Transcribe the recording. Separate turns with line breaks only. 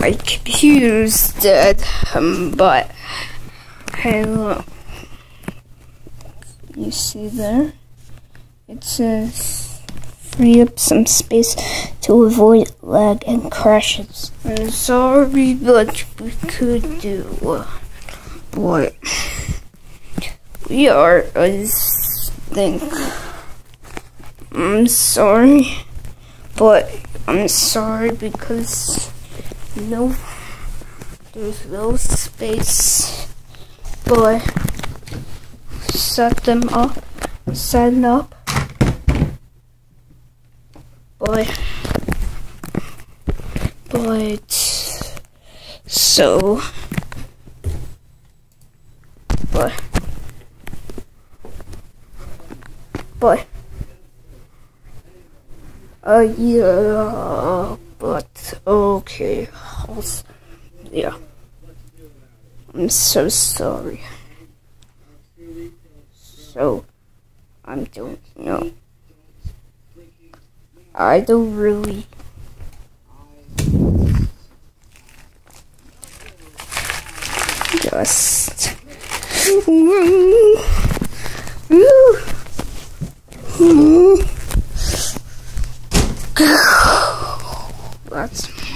my computer's dead, um, but hey, look. You see there? It says free up some space to avoid lag and crashes. I'm sorry, but we could do. what we are, I think. I'm sorry, but I'm sorry because no, there's no space. But set them up, set up. But, but, so, but, but, uh, yeah, but, okay, yeah. I'm so sorry. So, I'm doing, you know, I don't really. Just. That's.